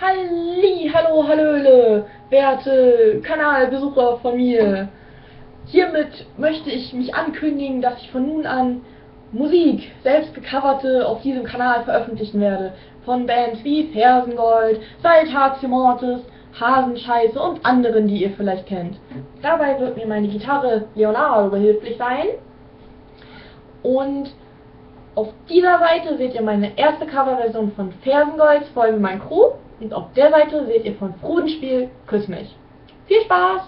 Halli, hallo, hallöle, werte Kanalbesucher von mir. Hiermit möchte ich mich ankündigen, dass ich von nun an Musik, selbst gecoverte, auf diesem Kanal veröffentlichen werde. Von Bands wie Fersengold, Saltatio Mortis, Hasenscheiße und anderen, die ihr vielleicht kennt. Dabei wird mir meine Gitarre Leonardo behilflich sein. Und auf dieser Seite seht ihr meine erste Coverversion von Fersengolds Folge Mein Crew und auf der Seite seht ihr von Frudenspiel Küss mich. Viel Spaß!